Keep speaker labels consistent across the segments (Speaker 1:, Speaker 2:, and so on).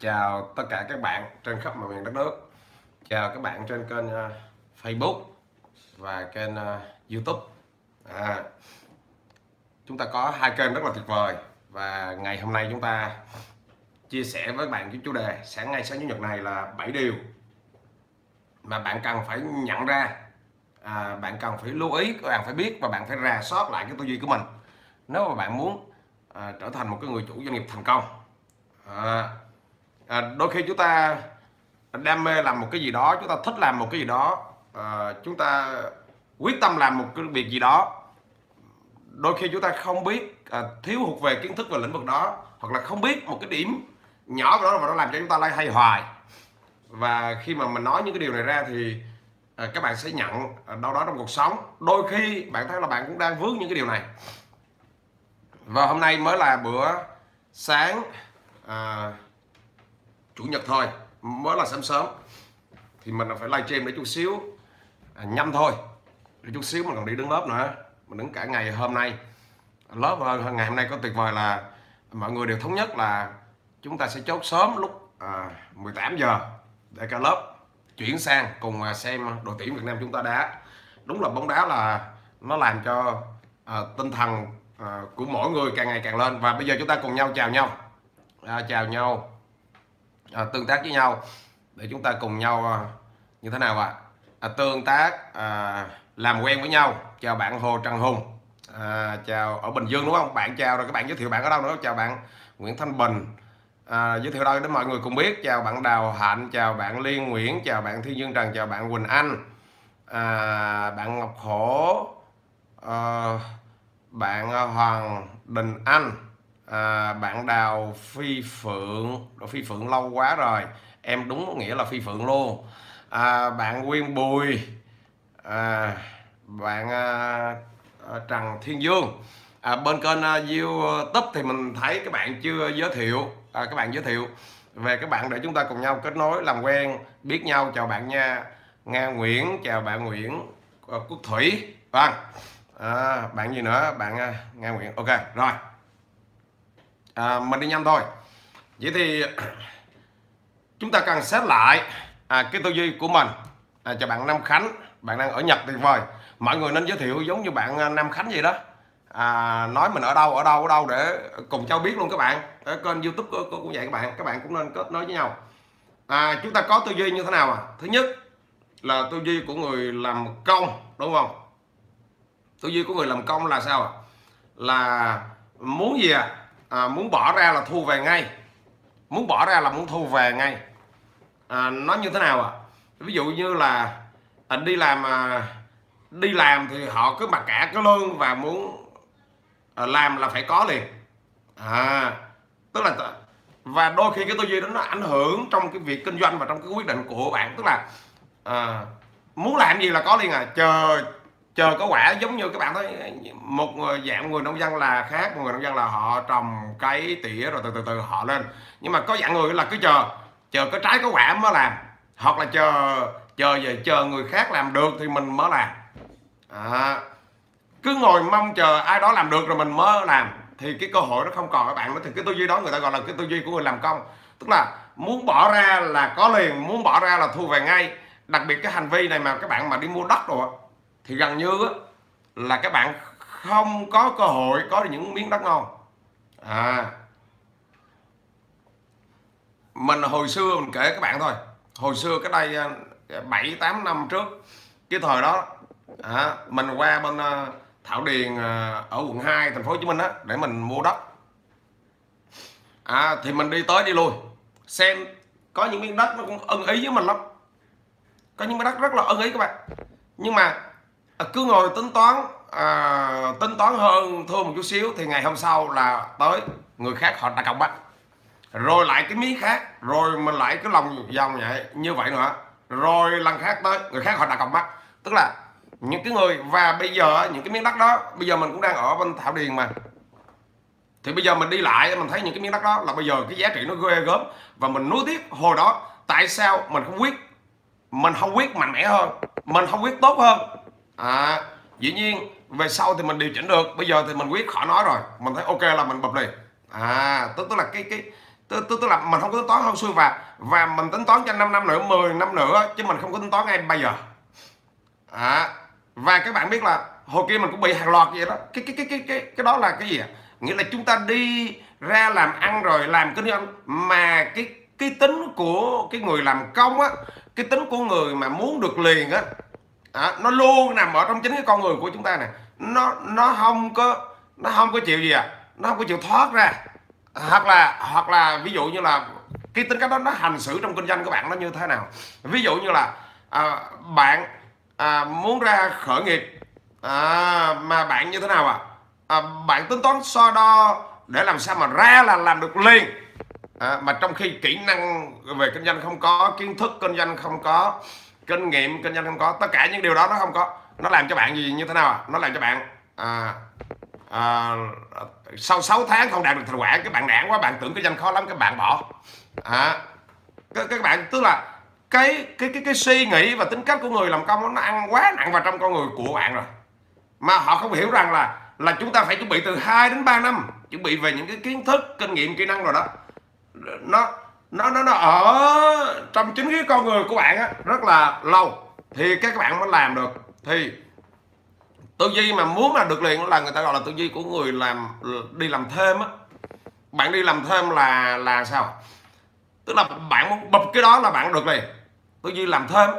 Speaker 1: chào tất cả các bạn trên khắp mọi miền đất nước. Chào các bạn trên kênh uh, Facebook và kênh uh, YouTube. À, chúng ta có hai kênh rất là tuyệt vời và ngày hôm nay chúng ta chia sẻ với bạn cái chủ đề sáng ngày sáng chủ nhật này là 7 điều mà bạn cần phải nhận ra. À, bạn cần phải lưu ý các bạn phải biết và bạn phải rà soát lại cái tư duy của mình. Nếu mà bạn muốn à, trở thành một cái người chủ doanh nghiệp thành công à, à, đôi khi chúng ta đam mê làm một cái gì đó chúng ta thích làm một cái gì đó à, chúng ta quyết tâm làm một cái việc gì đó. Đôi khi chúng ta không biết à, thiếu hụt về kiến thức về lĩnh vực đó hoặc là không biết một cái điểm nhỏ đó mà nó làm cho chúng ta lay hay hoài. Và khi mà mình nói những cái điều này ra thì à, các bạn sẽ nhận à, đâu đó trong cuộc sống. Đôi khi bạn thấy là bạn cũng đang vướng những cái điều này. Và hôm nay mới là bữa sáng à, chủ nhật thôi mới là sớm sớm. Thì mình phải livestream để chút xíu. À, nhanh thôi để chút xíu mình còn đi đứng lớp nữa. Mình đứng cả ngày hôm nay. Lớp hơn ngày hôm nay có tuyệt vời là mọi người đều thống nhất là chúng ta sẽ chốt sớm lúc à, 18 giờ để cả lớp chuyển sang cùng à, xem đội tuyển Việt Nam chúng ta đá. Đúng là bóng đá là nó làm cho à, tinh thần à, của mỗi người càng ngày càng lên. Và bây giờ chúng ta cùng nhau chào nhau. À, chào nhau à, tương tác với nhau. Để chúng ta cùng nhau à, như thế nào ạ? À, tương tác à, làm quen với nhau. Chào bạn Hồ Trần Hùng. À, chào ở Bình Dương đúng không? Bạn chào rồi các bạn giới thiệu bạn ở đâu nữa? Chào bạn Nguyễn Thanh Bình. À, giới thiệu đâu để mọi người cùng biết. Chào bạn Đào Hạnh chào bạn Liên Nguyễn chào bạn Thiên Dương Trần chào bạn Quỳnh Anh. À, bạn Ngọc Hổ ờ, à, bạn Hoàng Đình Anh à, bạn Đào Phi Phượng. Phi Phượng lâu quá rồi. Em đúng nghĩa là Phi Phượng luôn. À, bạn Nguyên Bùi. À, bạn à, à Trần Thiên Dương. À, bên kênh uh, YouTube thì mình thấy các bạn chưa giới thiệu. À, các bạn giới thiệu về các bạn để chúng ta cùng nhau kết nối làm quen biết nhau. Chào bạn nha. Nga Nguyễn chào bạn Nguyễn à, Quốc Thủy. Vâng. À, bạn gì nữa? Bạn Nga Nguyễn. Ok rồi à, mình đi nhanh thôi. Vậy thì chúng ta cần xét lại à, cái tư duy của mình à, cho bạn Nam Khánh. Bạn đang ở Nhật tuyệt vời. Mọi người nên giới thiệu giống như bạn à, Nam Khánh gì đó. À, nói mình ở đâu ở đâu ở đâu để cùng nhau biết luôn các bạn. Ở kênh youtube cũng vậy các bạn. Các bạn cũng nên kết nối với nhau. À, chúng ta có tư duy như thế nào à? Thứ nhất là tư duy của người làm công đúng không? Tư duy của người làm công là sao à? là muốn gì à? À muốn bỏ ra là thu về ngay. Muốn bỏ ra là muốn thu về ngay. À, nó như thế nào à ví dụ như là à, đi làm à, đi làm thì họ cứ mặc cả cái lương và muốn à, làm là phải có liền. À tức là và đôi khi cái tư duy đó nó ảnh hưởng trong cái việc kinh doanh và trong cái quyết định của bạn. Tức là à, muốn làm gì là có liền à? Chờ chờ có quả giống như các bạn thấy một người dạng người nông dân là khác một người nông dân là họ trồng cây tỉa rồi từ từ từ họ lên. Nhưng mà có dạng người là cứ chờ chờ có trái có quả mới làm hoặc là chờ chờ về chờ người khác làm được thì mình mới làm. À, cứ ngồi mong chờ ai đó làm được rồi mình mới làm thì cái cơ hội nó không còn các bạn. Thì cái tư duy đó người ta gọi là cái tư duy của người làm công. Tức là muốn bỏ ra là có liền muốn bỏ ra là thu về ngay. Đặc biệt cái hành vi này mà các bạn mà đi mua đất rồi thì gần như là các bạn không có cơ hội có được những miếng đất ngon. À. Mình hồi xưa mình kể các bạn thôi. Hồi xưa cái đây à, bảy tám năm trước cái thời đó à, mình qua bên à, Thảo Điền à, ở quận 2 thành phố Hồ Chí Minh á để mình mua đất. À thì mình đi tới đi lui xem có những miếng đất nó cũng ưng ý với mình lắm. Có những miếng đất rất là ưng ý các bạn. Nhưng mà À, cứ ngồi tính toán à, tính toán hơn thua một chút xíu thì ngày hôm sau là tới người khác họ đặt cọc bắt rồi lại cái miếng khác rồi mình lại cái lòng vòng vậy như vậy nữa. Rồi lần khác tới người khác họ đặt cọc bắt tức là những cái người và bây giờ những cái miếng đất đó bây giờ mình cũng đang ở bên thảo điền mà. Thì bây giờ mình đi lại mình thấy những cái miếng đất đó là bây giờ cái giá trị nó ghê gớm. Và mình nuối tiếc hồi đó tại sao mình không quyết? Mình không quyết mạnh mẽ hơn mình không quyết tốt hơn à dĩ nhiên về sau thì mình điều chỉnh được. Bây giờ thì mình quyết khỏi nói rồi. Mình thấy ok là mình bập liền. À tức tức là cái cái tức, tức, tức là mình không có tính toán không xuôi và và mình tính toán cho 5 năm nữa 10 năm nữa chứ mình không có tính toán ngay bây giờ. À, và các bạn biết là hồi kia mình cũng bị hàng loạt vậy đó. Cái cái cái cái cái cái đó là cái gì ạ? Nghĩa là chúng ta đi ra làm ăn rồi làm kinh doanh mà cái cái tính của cái người làm công á cái tính của người mà muốn được liền á à, nó luôn nằm ở trong chính cái con người của chúng ta nè. Nó nó không có nó không có chịu gì à? Nó không có chịu thoát ra. Hoặc là hoặc là ví dụ như là cái tính cách đó nó hành xử trong kinh doanh của bạn nó như thế nào? Ví dụ như là à, bạn à, muốn ra khởi nghiệp à, mà bạn như thế nào à? à bạn tính toán so đo để làm sao mà ra là làm được liền. À, mà trong khi kỹ năng về kinh doanh không có kiến thức kinh doanh không có kinh nghiệm kinh doanh không có. Tất cả những điều đó nó không có. Nó làm cho bạn gì như thế nào à? nó làm cho bạn à, à, sau 6 tháng không đạt được thành quả các bạn nản quá bạn tưởng kinh doanh khó lắm các bạn bỏ. À, các, các bạn tức là cái cái cái cái suy nghĩ và tính cách của người làm công nó ăn quá nặng vào trong con người của bạn rồi. Mà họ không hiểu rằng là là chúng ta phải chuẩn bị từ 2 đến 3 năm chuẩn bị về những cái kiến thức kinh nghiệm kỹ năng rồi đó. Nó nó nó nó ở trong chính cái con người của bạn á rất là lâu. Thì các bạn mới làm được. Thì tư duy mà muốn mà được liền là người ta gọi là tư duy của người làm đi làm thêm á. Bạn đi làm thêm là là sao? Tức là bạn muốn bập cái đó là bạn được liền. Tư duy làm thêm.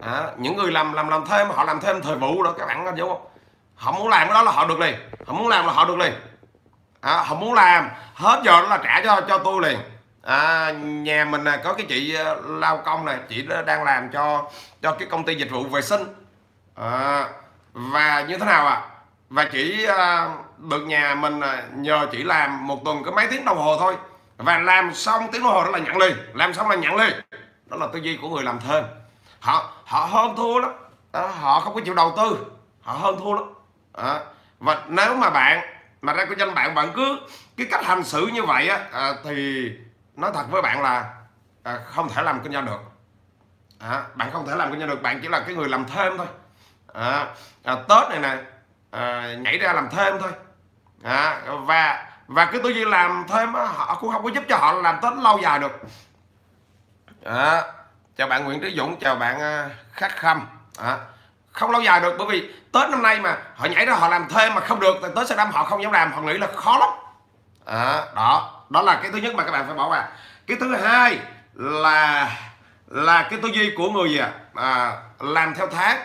Speaker 1: À, những người làm làm làm thêm họ làm thêm thời vụ đó các bạn có hiểu không? Họ muốn làm cái đó là họ được liền. Họ muốn làm là họ được liền. À, họ muốn làm hết giờ đó là trả cho cho tôi liền à, nhà mình à, có cái chị à, lao công này chị đang làm cho cho cái công ty dịch vụ vệ sinh. À, và như thế nào ạ? À? và chỉ à, được nhà mình à, nhờ chỉ làm một tuần có mấy tiếng đồng hồ thôi. Và làm xong tiếng đồng hồ đó là nhận liền làm xong là nhận liền. Đó là tư duy của người làm thêm. Họ họ hơn thua lắm. Đó, họ không có chịu đầu tư họ hơn thua lắm. À, và nếu mà bạn mà ra kinh doanh bạn bạn cứ cái cách hành xử như vậy á à, thì nói thật với bạn là à, không thể làm kinh doanh được. À, bạn không thể làm kinh doanh được bạn chỉ là cái người làm thêm thôi. À, à, tết này nè à, nhảy ra làm thêm thôi. À, và và cái tư duy làm thêm á, họ cũng không có giúp cho họ làm tết lâu dài được. À, chào bạn Nguyễn Trí Dũng chào bạn à, Khắc Khâm. À, không lâu dài được bởi vì Tết năm nay mà họ nhảy ra họ làm thêm mà không được thì Tết sau năm họ không dám làm họ nghĩ là khó lắm. À, đó đó là cái thứ nhất mà các bạn phải bỏ qua cái thứ hai là là cái tư duy của người gì à, à làm theo tháng.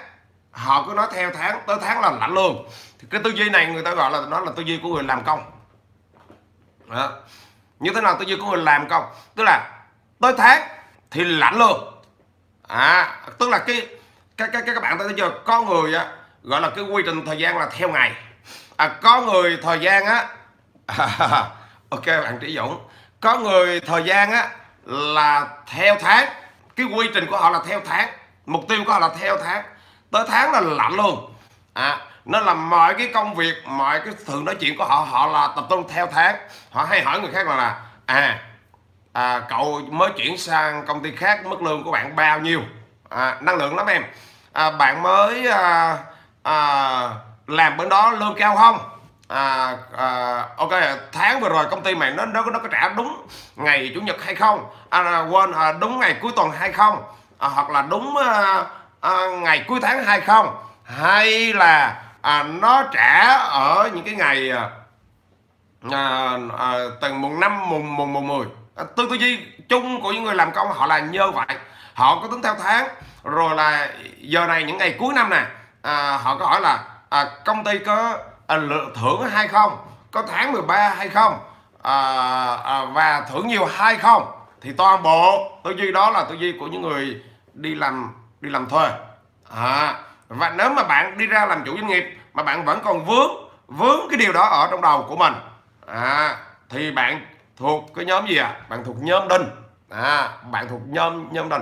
Speaker 1: Họ cứ nói theo tháng tới tháng là lãnh lương thì cái tư duy này người ta gọi là nó là tư duy của người làm công. Đó. như thế nào tư duy của người làm công? Tức là tới tháng thì lãnh lương à tức là cái các các các bạn thấy chưa? Có người á gọi là cái quy trình thời gian là theo ngày. À, có người thời gian á à, ok bạn trí dũng. Có người thời gian á là theo tháng. Cái quy trình của họ là theo tháng. Mục tiêu của họ là theo tháng. Tới tháng là lạnh luôn. À nó là mọi cái công việc mọi cái sự nói chuyện của họ họ là tập trung theo tháng. Họ hay hỏi người khác là, là à, à cậu mới chuyển sang công ty khác mức lương của bạn bao nhiêu? À, năng lượng lắm em. À, bạn mới à, à, làm bên đó lương cao không? À, à, ok tháng vừa rồi công ty mày nó nó nó có trả đúng ngày chủ nhật hay không? À, quên à, đúng ngày cuối tuần hay không? À, hoặc là đúng à, à, ngày cuối tháng hay không? Hay là à, nó trả ở những cái ngày à, à, à từ mùng năm mùng mùng mùng mười. À, tư tư duy chung của những người làm công họ là như vậy. Họ có tính theo tháng. Rồi là giờ này những ngày cuối năm nè à, họ có hỏi là à, công ty có à, thưởng hay không? Có tháng 13 hay không? À, à, và thưởng nhiều hay không? Thì toàn bộ tư duy đó là tư duy của những người đi làm đi làm thuê. À, và nếu mà bạn đi ra làm chủ doanh nghiệp mà bạn vẫn còn vướng vướng cái điều đó ở trong đầu của mình à, thì bạn thuộc cái nhóm gì à bạn thuộc nhóm đinh. À, bạn thuộc nhóm nhóm đinh.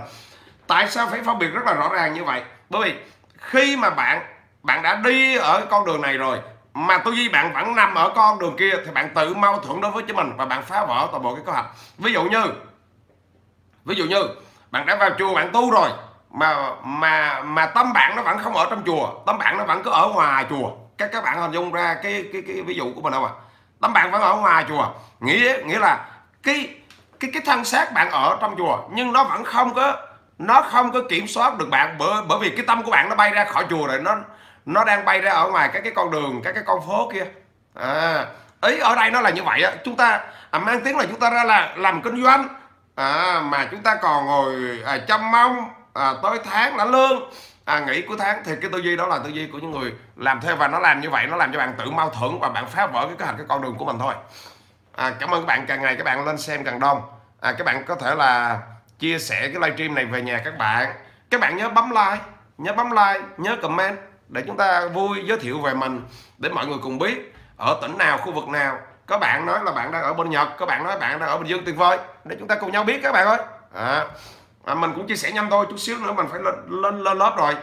Speaker 1: Tại sao phải phân biệt rất là rõ ràng như vậy? Bởi vì khi mà bạn bạn đã đi ở con đường này rồi mà tư duy bạn vẫn nằm ở con đường kia thì bạn tự mâu thuẫn đối với chính mình và bạn phá vỡ toàn bộ cái kế hoạch. Ví dụ như, ví dụ như, bạn đã vào chùa, bạn tu rồi, mà mà mà tâm bạn nó vẫn không ở trong chùa tâm bạn nó vẫn cứ ở ngoài chùa. Các các bạn hình dung ra cái cái cái ví dụ của mình không ạ? À? tâm bạn vẫn ở ngoài chùa. Nghĩa nghĩa là cái cái cái thân xác bạn ở trong chùa, nhưng nó vẫn không có, nó không có kiểm soát được bạn bởi bởi vì cái tâm của bạn nó bay ra khỏi chùa rồi, nó nó đang bay ra ở ngoài các cái con đường các cái con phố kia. À, ý ở đây nó là như vậy á. Chúng ta à, mang tiếng là chúng ta ra là làm kinh doanh. À, mà chúng ta còn ngồi à, chăm mong à, tới tháng lãnh lương. À, nghỉ cuối tháng thì cái tư duy đó là tư duy của những người làm theo và nó làm như vậy nó làm cho bạn tự mâu thuẫn và bạn phá vỡ cái kế hoạch cái con đường của mình thôi. À, cảm ơn các bạn. Càng ngày các bạn lên xem càng đông. À, các bạn có thể là chia sẻ cái livestream này về nhà các bạn. Các bạn nhớ bấm like nhớ bấm like nhớ comment để chúng ta vui giới thiệu về mình để mọi người cùng biết ở tỉnh nào khu vực nào. Có bạn nói là bạn đang ở bên Nhật có bạn nói bạn đang ở Bình Dương tuyệt vời để chúng ta cùng nhau biết các bạn ơi. À, à, mình cũng chia sẻ nhanh thôi chút xíu nữa mình phải lên lên, lên lớp rồi.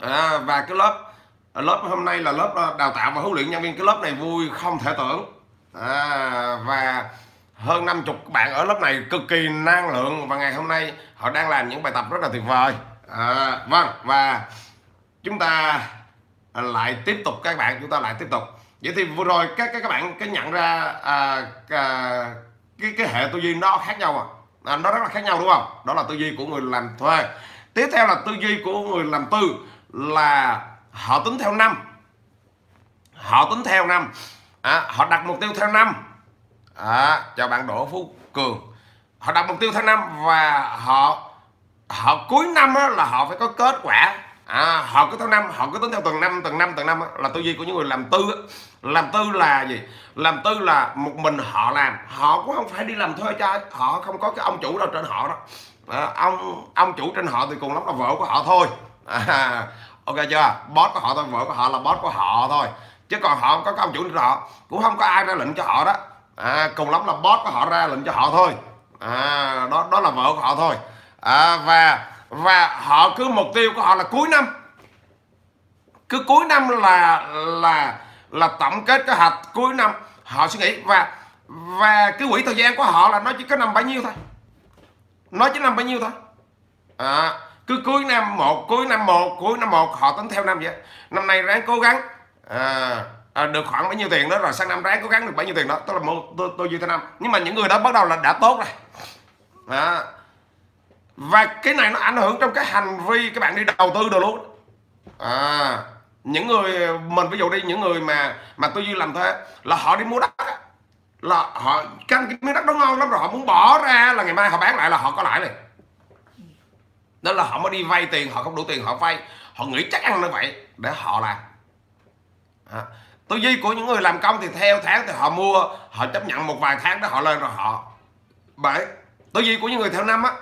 Speaker 1: À, và cái lớp à, lớp hôm nay là lớp à, đào tạo và huấn luyện nhân viên. Cái lớp này vui không thể tưởng. À, và hơn 50 bạn ở lớp này cực kỳ năng lượng. Và ngày hôm nay họ đang làm những bài tập rất là tuyệt vời. À, vâng và chúng ta à, lại tiếp tục các bạn chúng ta lại tiếp tục. Vậy thì vừa rồi các các các bạn cái nhận ra à, à, cái cái hệ tư duy nó khác nhau à? à nó rất là khác nhau đúng không? Đó là tư duy của người làm thuê. Tiếp theo là tư duy của người làm tư là họ tính theo năm. Họ tính theo năm. À, họ đặt mục tiêu theo năm. À, chào bạn Đỗ Phú Cường. Họ đặt mục tiêu theo năm và họ họ cuối năm là họ phải có kết quả à, họ cứ theo năm họ cứ tính theo tuần năm tuần năm tuần năm là tư duy của những người làm tư á. làm tư là gì? Làm tư là một mình họ làm. Họ cũng không phải đi làm thuê cho họ không có cái ông chủ đâu trên họ đó. À, ông ông chủ trên họ thì cùng lắm là vợ của họ thôi. À, ok chưa? Boss của họ thôi vợ của họ là boss của họ thôi. Chứ còn họ không có cái ông chủ trên họ cũng không có ai ra lệnh cho họ đó. À, cùng lắm là boss của họ ra lệnh cho họ thôi. À, đó đó là vợ của họ thôi. À, và và họ cứ mục tiêu của họ là cuối năm. Cứ cuối năm là là là tổng kết cái hạch cuối năm họ suy nghĩ. Và và cái quỹ thời gian của họ là nó chỉ có nằm bao nhiêu thôi. Nó chỉ nằm bao nhiêu thôi. À, cứ cuối năm một cuối năm một cuối năm một họ tính theo năm vậy. Năm nay ráng cố gắng à, à, được khoảng bao nhiêu tiền đó rồi sang năm ráng cố gắng được bao nhiêu tiền đó. Tức là một tôi tôi dư theo năm. Nhưng mà những người đó bắt đầu là đã tốt rồi. À, và cái này nó ảnh hưởng trong cái hành vi các bạn đi đầu tư đồ luôn à, những người mình ví dụ đi những người mà mà tôi duy làm thế là họ đi mua đất là họ căn cái miếng đất đó ngon lắm rồi họ muốn bỏ ra là ngày mai họ bán lại là họ có lãi này đó là họ mới đi vay tiền họ không đủ tiền họ vay. Họ nghĩ chắc ăn như vậy để họ làm. À, tư duy của những người làm công thì theo tháng thì họ mua họ chấp nhận một vài tháng đó họ lên rồi họ bởi tư duy của những người theo năm á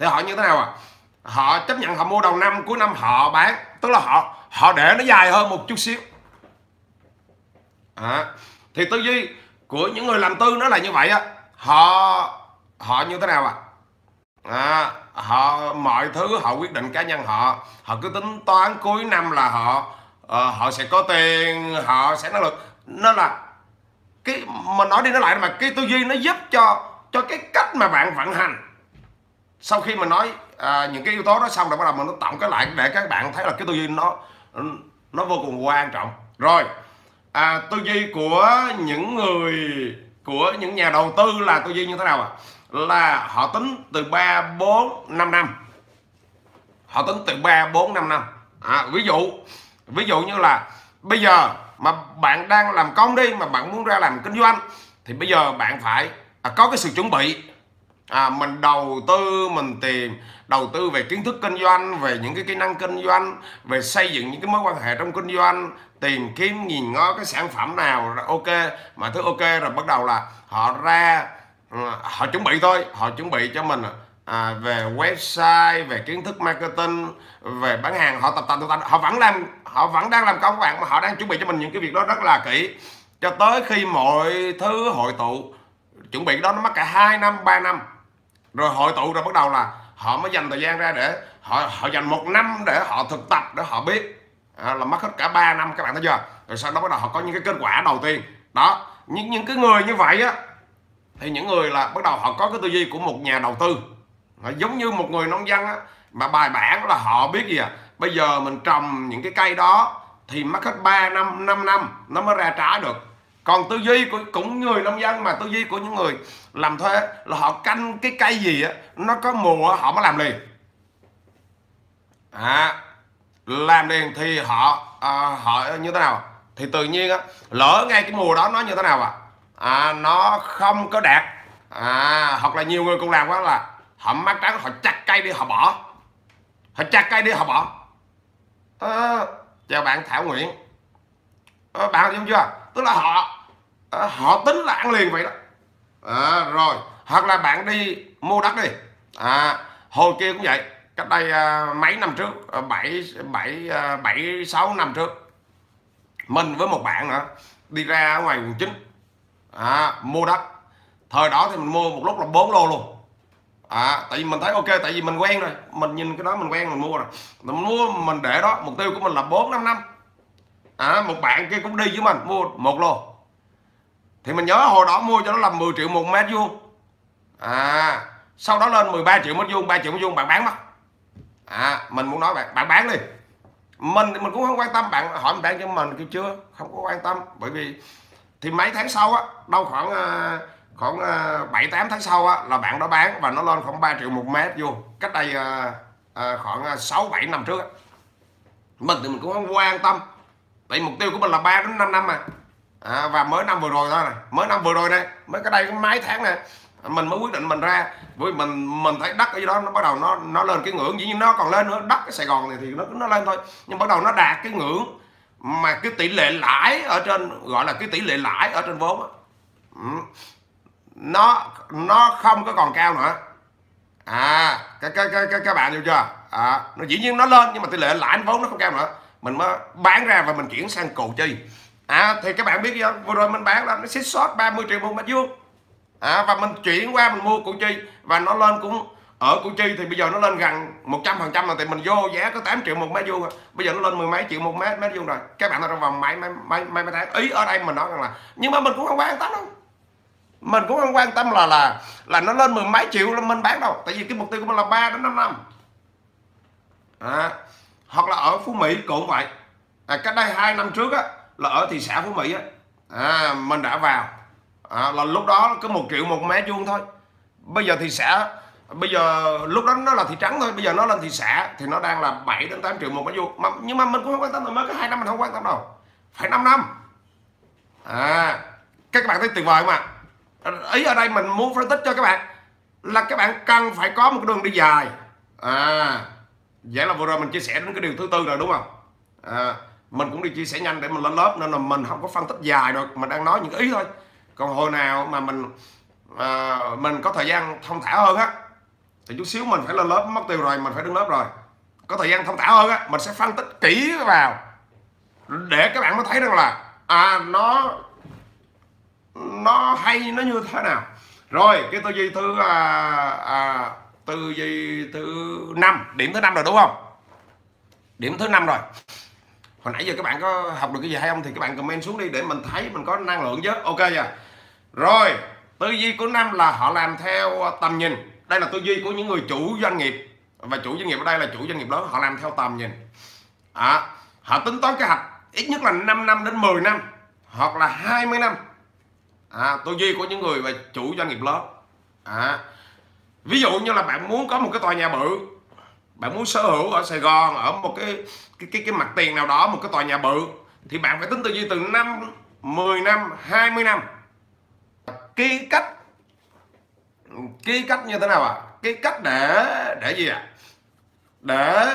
Speaker 1: thì họ như thế nào à? Họ chấp nhận họ mua đầu năm cuối năm họ bán. Tức là họ họ để nó dài hơn một chút xíu. À, thì tư duy của những người làm tư nó là như vậy á. Họ họ như thế nào à? À, họ mọi thứ họ quyết định cá nhân họ. Họ cứ tính toán cuối năm là họ uh, họ sẽ có tiền họ sẽ năng lực. Nó là cái mình nói đi nói lại mà cái tư duy nó giúp cho cho cái cách mà bạn vận hành sau khi mà nói à, những cái yếu tố đó xong rồi bắt đầu mình nó tổng cái lại để các bạn thấy là cái tư duy nó nó vô cùng quan trọng. Rồi à, tư duy của những người của những nhà đầu tư là tư duy như thế nào ạ? À? là họ tính từ 3 4 5 năm. Họ tính từ 3 4 5 năm. À, ví dụ ví dụ như là bây giờ mà bạn đang làm công đi mà bạn muốn ra làm kinh doanh thì bây giờ bạn phải à, có cái sự chuẩn bị à, mình đầu tư mình tìm đầu tư về kiến thức kinh doanh về những cái kỹ năng kinh doanh về xây dựng những cái mối quan hệ trong kinh doanh tìm kiếm nhìn ngó cái sản phẩm nào ok. Mà thứ ok rồi bắt đầu là họ ra ừ, họ chuẩn bị thôi họ chuẩn bị cho mình à, về website về kiến thức marketing về bán hàng. Họ tập tập tập họ vẫn làm họ vẫn đang làm công các bạn mà họ đang chuẩn bị cho mình những cái việc đó rất là kỹ. Cho tới khi mọi thứ hội tụ chuẩn bị đó nó mất cả 2 năm 3 năm rồi hội tụ rồi bắt đầu là họ mới dành thời gian ra để họ họ dành một năm để họ thực tập để họ biết. À, là mất hết cả 3 năm các bạn thấy chưa? Rồi sau đó bắt đầu họ có những cái kết quả đầu tiên. Đó những những cái người như vậy á thì những người là bắt đầu họ có cái tư duy của một nhà đầu tư. À, giống như một người nông dân á mà bài bản là họ biết gì à? Bây giờ mình trồng những cái cây đó thì mất hết 3 năm 5 năm nó mới ra trái được còn tư duy của cũng người nông dân mà tư duy của những người làm thuê là họ canh cái cây gì á nó có mùa họ mới làm liền. À, làm liền thì họ à, họ như thế nào? Thì tự nhiên á lỡ ngay cái mùa đó nó như thế nào à, à nó không có đạt à hoặc là nhiều người cũng làm quá là họ mắt trắng họ chặt cây đi họ bỏ. Họ chặt cây đi họ bỏ. À, chào bạn thảo nguyễn. À, bạn hiểu chưa? Tức là họ à, họ tính là ăn liền vậy đó. À, rồi hoặc là bạn đi mua đất đi. À, hồi kia cũng vậy cách đây à, mấy năm trước à, bảy bảy à, bảy sáu năm trước mình với một bạn nữa đi ra ngoài quận chín à, mua đất. Thời đó thì mình mua một lúc là 4 lô luôn. À tại vì mình thấy ok tại vì mình quen rồi. Mình nhìn cái đó mình quen mình mua rồi. Mình mua mình để đó mục tiêu của mình là 4 năm năm à một bạn kia cũng đi với mình mua một lô. Thì mình nhớ hồi đó mua cho nó là 10 triệu một mét vuông. À sau đó lên 13 triệu mét vuông 3 triệu mét vuông bạn bán mất. À mình muốn nói bạn bạn bán đi. Mình mình cũng không quan tâm bạn hỏi mình bán cho mình kêu chưa? Không có quan tâm bởi vì thì mấy tháng sau á đâu khoảng ờ, khoảng à, bảy tám tháng sau á là bạn đó bán và nó lên khoảng 3 triệu một mét vuông. Cách đây à, à, khoảng sáu bảy năm trước á. mình thì mình cũng không quan tâm tại mục tiêu của mình là 3 đến 5 năm mà. À, và mới năm vừa rồi thôi này. Mới năm vừa rồi đây mới cái đây cái mấy tháng này mình mới quyết định mình ra. Với vì mình mình thấy đất ở dưới đó nó bắt đầu nó nó lên cái ngưỡng. Dĩ nhiên nó còn lên nữa. Đất ở Sài Gòn này thì nó nó lên thôi. Nhưng bắt đầu nó đạt cái ngưỡng mà cái tỷ lệ lãi ở trên gọi là cái tỷ lệ lãi ở trên vốn đó, ừ. nó nó không có còn cao nữa. À các các các các bạn hiểu chưa? À, nó dĩ nhiên nó lên nhưng mà tỷ lệ lãi vốn nó không cao nữa mình mới bán ra và mình chuyển sang cầu chi. À thì các bạn biết không? Vừa rồi mình bán là nó xích sót 30 triệu một mét vuông. À, và mình chuyển qua mình mua củ chi. Và nó lên cũng ở củ chi thì bây giờ nó lên gần 100 phần trăm là thì mình vô giá có 8 triệu một mét vuông. Bây giờ nó lên mười mấy triệu một mét mét vuông rồi. Các bạn trong vòng mấy mấy mấy mấy, mấy tháng. Ý ở đây mình nói rằng là nhưng mà mình cũng không quan tâm đâu. Mình cũng không quan tâm là là là nó lên mười mấy triệu là mình bán đâu. Tại vì cái mục tiêu của mình là 3 đến 5 năm. À, hoặc là ở phú mỹ cũng vậy. À, cách đây hai năm trước á là ở thị xã phú mỹ á. À, mình đã vào. À, là lúc đó có một triệu một mét vuông thôi. Bây giờ thị xã bây giờ lúc đó nó là thị trắng thôi bây giờ nó lên thị xã thì nó đang là 7 đến 8 triệu một mét vuông. Mà nhưng mà mình cũng không quan tâm mới có hai năm mình không quan tâm đâu. Phải 5 năm. À các bạn thấy tuyệt vời không ạ? Ý ở đây mình muốn phân tích cho các bạn là các bạn cần phải có một cái đường đi dài. À vậy là vừa rồi mình chia sẻ đến cái điều thứ tư rồi đúng không? À, mình cũng đi chia sẻ nhanh để mình lên lớp nên là mình không có phân tích dài được mình đang nói những ý thôi. Còn hồi nào mà mình à, mình có thời gian thông thả hơn á thì chút xíu mình phải lên lớp mất tiêu rồi mình phải đứng lớp rồi. Có thời gian thông thả hơn á mình sẽ phân tích kỹ vào để các bạn mới thấy rằng là à nó nó hay nó như thế nào. Rồi cái tư duy thứ à, à, từ gì? Thứ năm. Điểm thứ năm rồi đúng không? Điểm thứ năm rồi. Hồi nãy giờ các bạn có học được cái gì hay không thì các bạn comment xuống đi để mình thấy mình có năng lượng chứ. Ok chưa? Rồi tư duy của năm là họ làm theo tầm nhìn. Đây là tư duy của những người chủ doanh nghiệp. Và chủ doanh nghiệp ở đây là chủ doanh nghiệp lớn họ làm theo tầm nhìn. À, họ tính toán kế hoạch ít nhất là 5 năm đến 10 năm hoặc là 20 năm. À, tư duy của những người và chủ doanh nghiệp lớn. À, ví dụ như là bạn muốn có một cái tòa nhà bự bạn muốn sở hữu ở Sài Gòn ở một cái cái cái, cái mặt tiền nào đó một cái tòa nhà bự thì bạn phải tính tư duy từ 5 10 năm 20 năm cái cách cái cách như thế nào ạ à? cái cách để để gì ạ à? để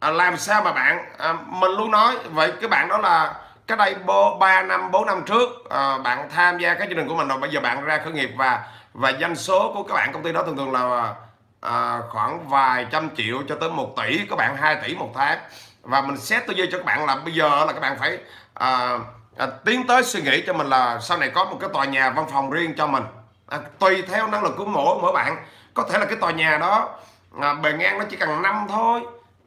Speaker 1: à, làm sao mà bạn à, mình luôn nói vậy cái bạn đó là cái đây 3 năm 4 năm trước à, bạn tham gia cái chương trình của mình rồi bây giờ bạn ra khởi nghiệp và và doanh số của các bạn công ty đó thường thường là à, khoảng vài trăm triệu cho tới một tỷ các bạn 2 tỷ một tháng. Và mình xét tư duy cho các bạn là bây giờ là các bạn phải à, à, tiến tới suy nghĩ cho mình là sau này có một cái tòa nhà văn phòng riêng cho mình. À, tùy theo năng lực của mỗi mỗi bạn. Có thể là cái tòa nhà đó à, bề ngang nó chỉ cần năm thôi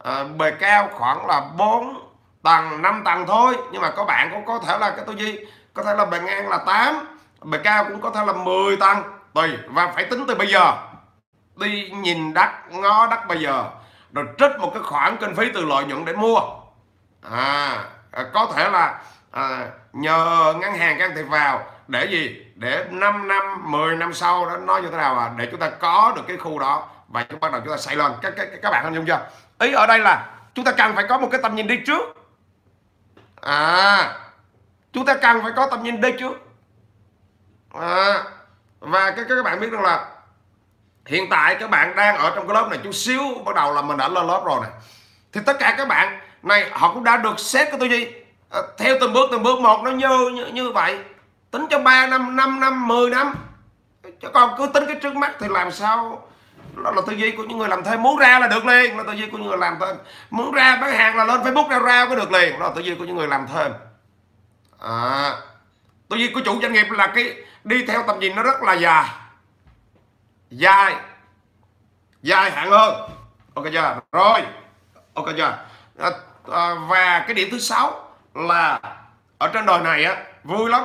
Speaker 1: à, bề cao khoảng là 4 tầng 5 tầng thôi. Nhưng mà có bạn cũng có thể là cái tư duy có thể là bề ngang là 8 bề cao cũng có thể là 10 tầng tùy và phải tính từ bây giờ. Đi nhìn đất ngó đất bây giờ rồi trích một cái khoản kinh phí từ lợi nhuận để mua. À, à có thể là à, nhờ ngân hàng can thiệp vào. Để gì? Để 5 năm 10 năm sau đó nói như thế nào à? Để chúng ta có được cái khu đó và chúng bắt đầu chúng ta xây lên. Các các các bạn hình dung chưa? Ý ở đây là chúng ta cần phải có một cái tầm nhìn đi trước. À chúng ta cần phải có tầm nhìn đi trước. À, và các các bạn biết rằng là hiện tại các bạn đang ở trong cái lớp này chút xíu bắt đầu là mình đã lên lớp rồi này. Thì tất cả các bạn này họ cũng đã được xét cái tư duy à, theo từng bước từng bước một nó như như, như vậy. Tính cho 3 năm 5 năm 10 năm. Chứ còn cứ tính cái trước mắt thì làm sao? Đó là tư duy của những người làm thuê muốn ra là được liền là tư duy của những người làm thuê muốn ra bán hàng là lên facebook ra ra có được liền đó là tư duy của những người làm thuê à, Tại vì của chủ doanh nghiệp là cái đi theo tầm nhìn nó rất là dài. Dài. Dài hạn hơn. Ok chưa? Rồi. Ok chưa? À, à, và cái điểm thứ sáu là ở trên đời này á vui lắm.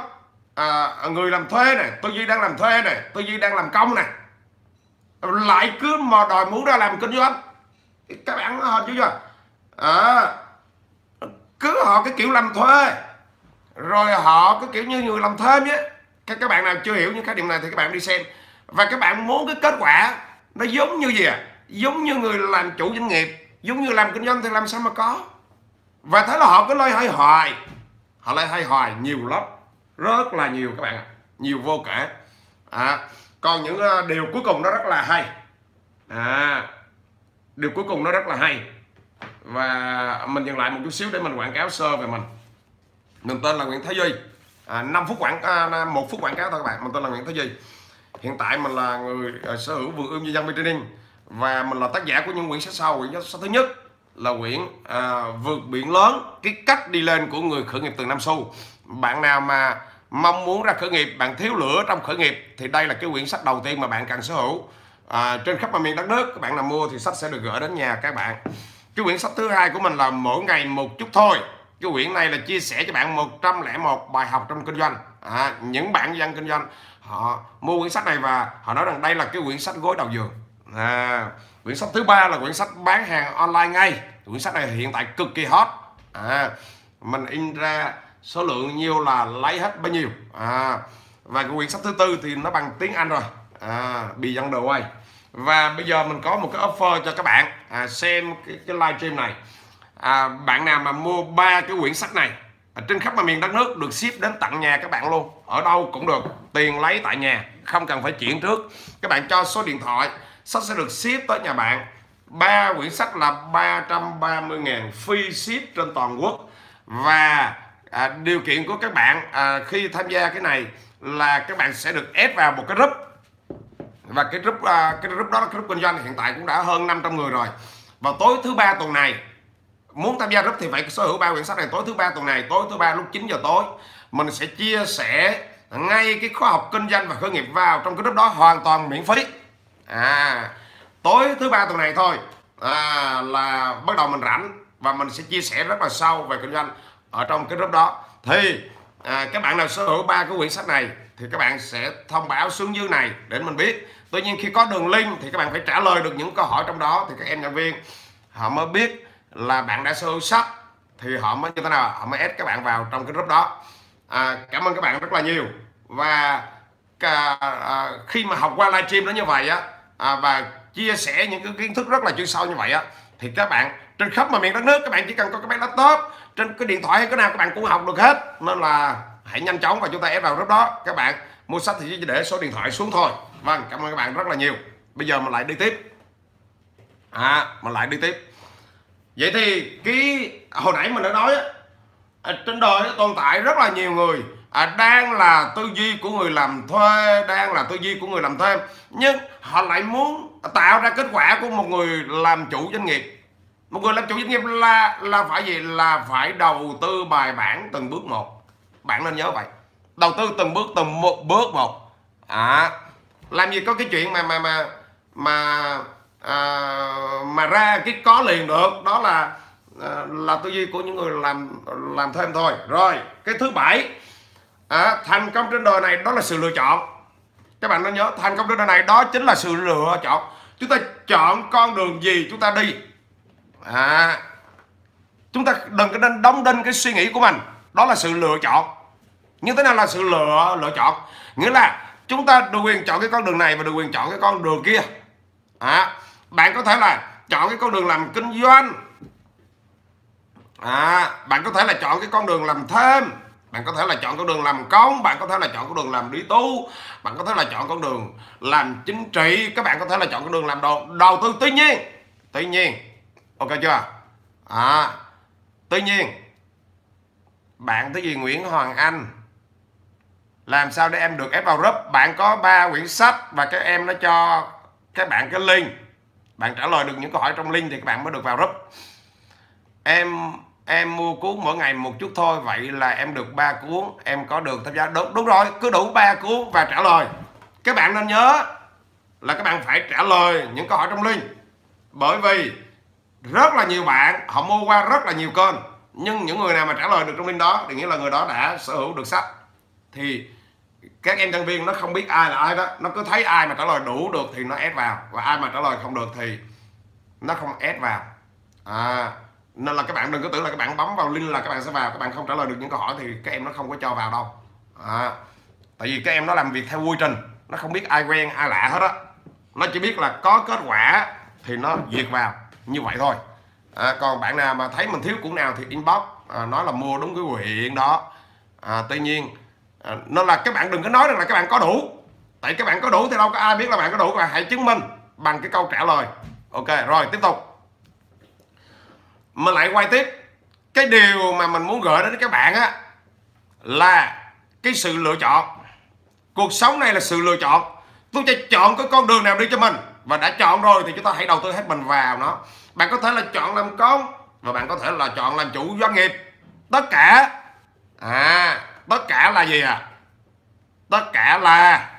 Speaker 1: À, người làm thuê này tư duy đang làm thuê này tư duy đang làm công này. Lại cứ mò đòi muốn ra làm kinh doanh. Các bạn hình chưa chưa? À, cứ họ cái kiểu làm thuê rồi họ cứ kiểu như người làm thêm nhé. Các các bạn nào chưa hiểu những khái niệm này thì các bạn đi xem. Và các bạn muốn cái kết quả nó giống như gì à? Giống như người làm chủ doanh nghiệp giống như làm kinh doanh thì làm sao mà có? Và thế là họ cứ lôi hơi hoài. Họ loay hơi hoài nhiều lắm. Rất là nhiều các bạn ạ. Nhiều vô kể. À, còn những à, điều cuối cùng nó rất là hay. À, điều cuối cùng nó rất là hay. Và mình dừng lại một chút xíu để mình quảng cáo sơ về mình mình tên là Nguyễn Thái Duy. À, 5 phút quảng à, 1 phút quảng cáo thôi các bạn. Mình tên là Nguyễn Thái Duy. Hiện tại mình là người uh, sở hữu vườn ươm di dân training và mình là tác giả của những quyển sách sau. Quyển sách thứ nhất là quyển à, vượt biển lớn cái cách đi lên của người khởi nghiệp từ năm xu. Bạn nào mà mong muốn ra khởi nghiệp bạn thiếu lửa trong khởi nghiệp thì đây là cái quyển sách đầu tiên mà bạn cần sở hữu à, trên khắp mọi miền đất nước. Các bạn nào mua thì sách sẽ được gửi đến nhà các bạn. Cái quyển sách thứ hai của mình là mỗi ngày một chút thôi cái quyển này là chia sẻ cho bạn 101 bài học trong kinh doanh. À, những bạn dân kinh doanh họ mua quyển sách này và họ nói rằng đây là cái quyển sách gối đầu giường. À, quyển sách thứ ba là quyển sách bán hàng online ngay. Quyển sách này hiện tại cực kỳ hot. À, mình in ra số lượng nhiều là lấy hết bao nhiêu. À, và cái quyển sách thứ tư thì nó bằng tiếng Anh rồi. À, bị dân đồ quay. Và bây giờ mình có một cái offer cho các bạn. À, xem cái, cái live stream này à, bạn nào mà mua ba cái quyển sách này à, trên khắp mọi miền đất nước được ship đến tận nhà các bạn luôn. Ở đâu cũng được tiền lấy tại nhà không cần phải chuyển trước. Các bạn cho số điện thoại sách sẽ được ship tới nhà bạn. Ba quyển sách là 330 ngàn free ship trên toàn quốc. Và à, điều kiện của các bạn à, khi tham gia cái này là các bạn sẽ được ép vào một cái group. Và cái group à, cái group đó là group kinh doanh hiện tại cũng đã hơn 500 người rồi. Vào tối thứ ba tuần này muốn tham gia group thì phải sở hữu ba quyển sách này. Tối thứ ba tuần này tối thứ ba lúc 9 giờ tối mình sẽ chia sẻ ngay cái khóa học kinh doanh và khởi nghiệp vào trong cái group đó hoàn toàn miễn phí. À tối thứ ba tuần này thôi à, là bắt đầu mình rảnh và mình sẽ chia sẻ rất là sâu về kinh doanh ở trong cái group đó. Thì à, các bạn nào sở hữu ba cái quyển sách này thì các bạn sẽ thông báo xuống dưới này để mình biết. Tuy nhiên khi có đường link thì các bạn phải trả lời được những câu hỏi trong đó thì các em nhân viên họ mới biết là bạn đã sở hữu sách thì họ mới như thế nào? Họ mới ép các bạn vào trong cái group đó. À, cảm ơn các bạn rất là nhiều. Và à, à, khi mà học qua livestream đó như vậy á à, và chia sẻ những cái kiến thức rất là chuyên sâu như vậy á thì các bạn trên khắp mọi miền đất nước các bạn chỉ cần có cái máy laptop trên cái điện thoại hay cái nào các bạn cũng học được hết. Nên là hãy nhanh chóng và chúng ta ép vào group đó. Các bạn mua sách thì chỉ để số điện thoại xuống thôi. Vâng cảm ơn các bạn rất là nhiều. Bây giờ mình lại đi tiếp. À mình lại đi tiếp vậy thì cái hồi nãy mình đã nói á, à, trên đời tồn tại rất là nhiều người. À, đang là tư duy của người làm thuê đang là tư duy của người làm thêm. Nhưng họ lại muốn tạo ra kết quả của một người làm chủ doanh nghiệp. Một người làm chủ doanh nghiệp là là phải gì? Là phải đầu tư bài bản từng bước một. Bạn nên nhớ vậy. Đầu tư từng bước từng một bước một. À làm gì có cái chuyện mà mà mà mà à, mà ra cái có liền được đó là à, là tư duy của những người làm làm thêm thôi. Rồi cái thứ bảy à, thành công trên đời này đó là sự lựa chọn. Các bạn nên nhớ thành công trên đời này đó chính là sự lựa chọn. Chúng ta chọn con đường gì chúng ta đi. À chúng ta đừng có nên đóng đinh cái suy nghĩ của mình. Đó là sự lựa chọn. Như thế nào là sự lựa lựa chọn? Nghĩa là chúng ta được quyền chọn cái con đường này và được quyền chọn cái con đường kia. À, bạn có thể là chọn cái con đường làm kinh doanh. À, bạn có thể là chọn cái con đường làm thêm. Bạn có thể là chọn con đường làm công. Bạn có thể là chọn con đường làm đi tu. Bạn có thể là chọn con đường làm chính trị. Các bạn có thể là chọn con đường làm đầu đầu tư. Tuy nhiên tuy nhiên ok chưa? À tuy nhiên bạn thứ gì Nguyễn Hoàng Anh. Làm sao để em được ép vào group? Bạn có ba quyển sách và các em nó cho các bạn cái link bạn trả lời được những câu hỏi trong link thì các bạn mới được vào group. Em em mua cuốn mỗi ngày một chút thôi, vậy là em được ba cuốn, em có được tham gia. Đúng đúng rồi, cứ đủ ba cuốn và trả lời. Các bạn nên nhớ là các bạn phải trả lời những câu hỏi trong link. Bởi vì rất là nhiều bạn, họ mua qua rất là nhiều kênh, nhưng những người nào mà trả lời được trong link đó, thì nghĩa là người đó đã sở hữu được sách. Thì các em nhân viên nó không biết ai là ai đó. Nó cứ thấy ai mà trả lời đủ được thì nó ép vào. Và ai mà trả lời không được thì nó không ép vào. À nên là các bạn đừng có tưởng là các bạn bấm vào link là các bạn sẽ vào. Các bạn không trả lời được những câu hỏi thì các em nó không có cho vào đâu. À, tại vì các em nó làm việc theo quy trình. Nó không biết ai quen ai lạ hết á. Nó chỉ biết là có kết quả thì nó duyệt vào. Như vậy thôi. À, còn bạn nào mà thấy mình thiếu cuốn nào thì inbox à, nói là mua đúng cái quyển đó. À, tuy nhiên à, nên là các bạn đừng có nói rằng là các bạn có đủ. Tại các bạn có đủ thì đâu có ai biết là bạn có đủ các bạn hãy chứng minh bằng cái câu trả lời. Ok rồi tiếp tục. Mình lại quay tiếp. Cái điều mà mình muốn gửi đến các bạn á là cái sự lựa chọn. Cuộc sống này là sự lựa chọn. Tôi sẽ chọn cái con đường nào đi cho mình. Và đã chọn rồi thì chúng ta hãy đầu tư hết mình vào nó. Bạn có thể là chọn làm công và bạn có thể là chọn làm chủ doanh nghiệp. Tất cả. À tất cả là gì à? Tất cả là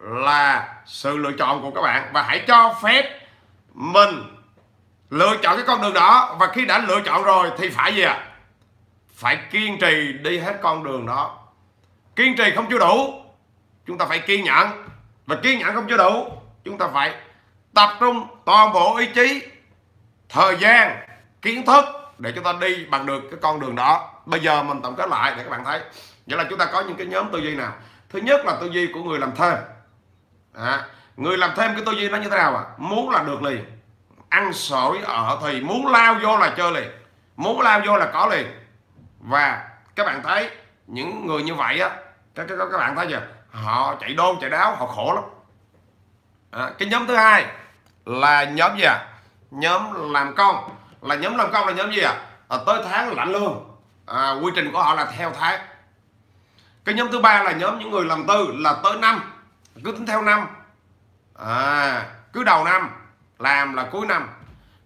Speaker 1: là sự lựa chọn của các bạn. Và hãy cho phép mình lựa chọn cái con đường đó. Và khi đã lựa chọn rồi thì phải gì ạ à? phải kiên trì đi hết con đường đó. Kiên trì không chưa đủ, chúng ta phải kiên nhẫn. Và kiên nhẫn không chưa đủ, chúng ta phải tập trung toàn bộ ý chí, thời gian, kiến thức để chúng ta đi bằng được cái con đường đó bây giờ mình tổng kết lại để các bạn thấy. Vậy là chúng ta có những cái nhóm tư duy nào? Thứ nhất là tư duy của người làm thêm. À, người làm thêm cái tư duy nó như thế nào à muốn là được liền. Ăn sổi ở thì muốn lao vô là chơi liền. Muốn lao vô là có liền. Và các bạn thấy những người như vậy á các các các bạn thấy chưa? Họ chạy đôn chạy đáo họ khổ lắm. À, cái nhóm thứ hai là nhóm gì à nhóm làm công. Là nhóm làm công là nhóm gì à, à tới tháng lãnh lương à, quy trình của họ là theo tháng cái nhóm thứ ba là nhóm những người làm tư là tới năm cứ tính theo năm. À, cứ đầu năm làm là cuối năm.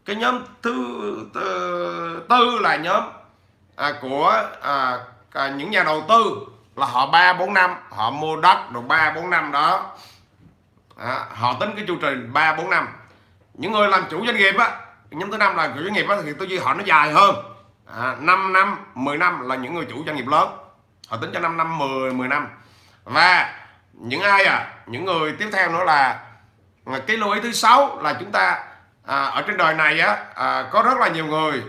Speaker 1: Cái nhóm thứ tư, tư là nhóm à, của à, à, những nhà đầu tư là họ ba bốn năm. Họ mua đất rồi ba bốn năm đó. À, họ tính cái chu trình ba bốn năm. Những người làm chủ doanh nghiệp á nhóm thứ năm là chủ doanh nghiệp á thì tư duy họ nó dài hơn à, 5 năm 10 năm là những người chủ doanh nghiệp lớn. Họ tính cho 5 năm 10 10 năm. Và những ai à những người tiếp theo nữa là à, cái lưu ý thứ sáu là chúng ta à, ở trên đời này á à, có rất là nhiều người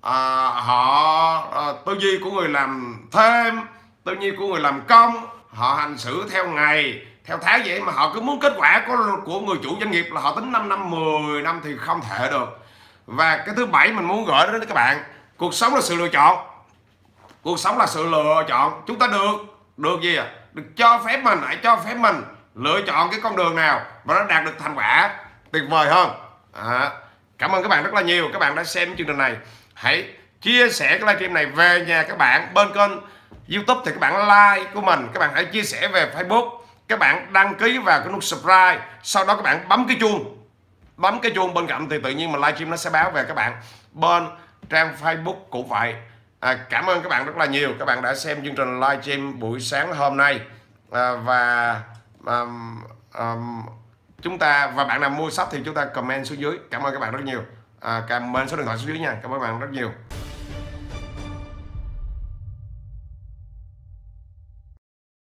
Speaker 1: à, họ à, tư duy của người làm thêm tư duy của người làm công. Họ hành xử theo ngày theo tháng vậy mà họ cứ muốn kết quả của, của người chủ doanh nghiệp là họ tính 5 năm 10 năm thì không thể được. Và cái thứ bảy mình muốn gửi đến các bạn cuộc sống là sự lựa chọn. Cuộc sống là sự lựa chọn. Chúng ta được. Được gì à? Được cho phép mình. Hãy cho phép mình lựa chọn cái con đường nào và nó đạt được thành quả tuyệt vời hơn. À, cảm ơn các bạn rất là nhiều. Các bạn đã xem chương trình này. Hãy chia sẻ cái livestream này về nhà các bạn. Bên kênh youtube thì các bạn like của mình. Các bạn hãy chia sẻ về facebook. Các bạn đăng ký vào cái nút subscribe. Sau đó các bạn bấm cái chuông. Bấm cái chuông bên cạnh thì tự nhiên mà livestream nó sẽ báo về các bạn. Bên trang facebook cũng vậy. À, cảm ơn các bạn rất là nhiều. Các bạn đã xem chương trình live stream buổi sáng hôm nay. À, và um, um, chúng ta và bạn nào mua sắp thì chúng ta comment xuống dưới. Cảm ơn các bạn rất nhiều. À, comment số điện thoại xuống dưới nha. Cảm ơn các bạn rất nhiều.